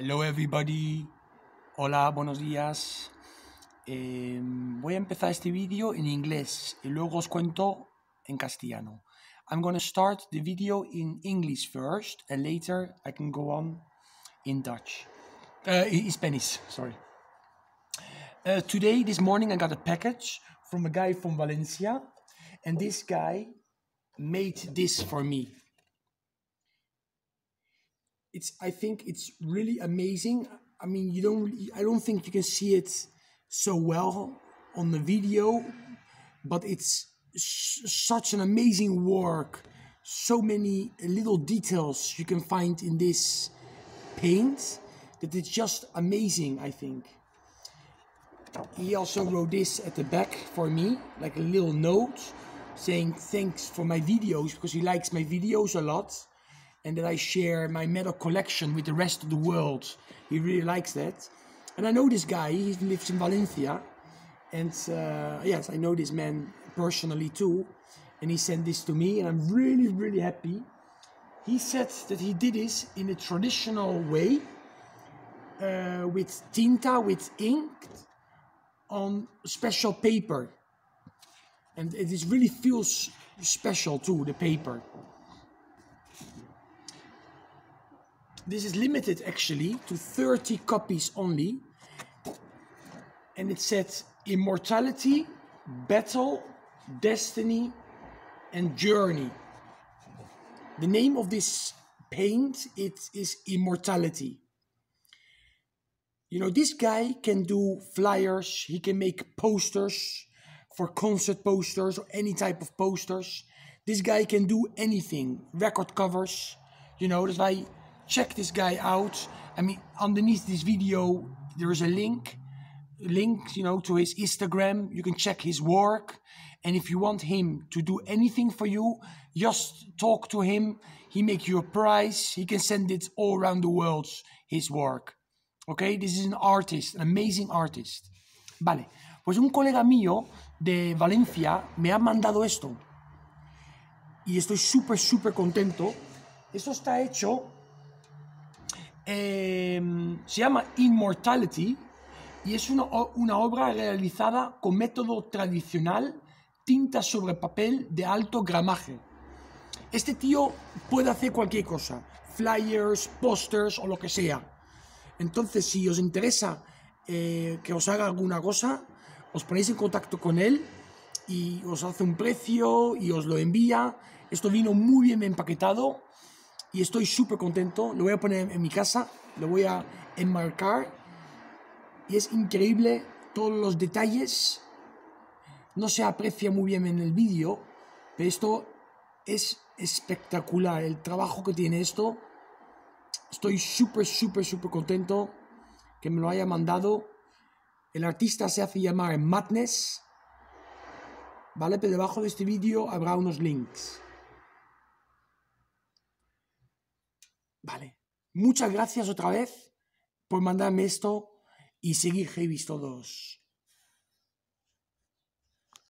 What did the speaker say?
Hello everybody. Hola, buenos días. Eh, voy a empezar este vídeo en inglés y luego os cuento en castellano. I'm going to start the video in English first and later I can go on in Dutch. Uh, in Spanish, sorry. Uh, today, this morning, I got a package from a guy from Valencia and this guy made this for me. It's I think it's really amazing. I mean, you don't I don't think you can see it so well on the video, but it's such an amazing work. So many little details you can find in this paint that it's just amazing, I think. He also wrote this at the back for me, like a little note saying thanks for my videos because he likes my videos a lot and that I share my metal collection with the rest of the world. He really likes that. And I know this guy, he lives in Valencia. And uh, yes, I know this man personally too. And he sent this to me, and I'm really, really happy. He said that he did this in a traditional way uh, with tinta, with ink on special paper. And it is really feels special too, the paper. This is limited actually to 30 copies only. And it said immortality, battle, destiny, and journey. The name of this paint it is immortality. You know, this guy can do flyers, he can make posters for concert posters or any type of posters. This guy can do anything, record covers. You know, that's why check this guy out. I mean, underneath this video, there is a link, link, you know, to his Instagram. You can check his work. And if you want him to do anything for you, just talk to him. He make you a prize. He can send it all around the world, his work. Okay, this is an artist, an amazing artist. Vale, pues un colega mío de Valencia me ha mandado esto. Y estoy súper, súper contento. Esto está hecho eh, se llama Immortality y es una, una, obra realizada con método tradicional, tinta sobre papel de alto gramaje. Este tío puede hacer cualquier cosa, flyers, posters o lo que sea. Entonces, si os interesa eh, que os haga alguna cosa, os ponéis en contacto con él y os hace un precio y os lo envía. Esto vino muy bien empaquetado y estoy súper contento. Lo voy a poner en mi casa, lo voy a enmarcar y es increíble todos los detalles. No se aprecia muy bien en el vídeo, pero esto es espectacular. El trabajo que tiene esto. Estoy súper, súper, súper contento que me lo haya mandado. El artista se hace llamar Madness. ¿Vale? Pero debajo de este vídeo habrá unos links. Vale. Muchas gracias otra vez por mandarme esto y seguir heavy todos.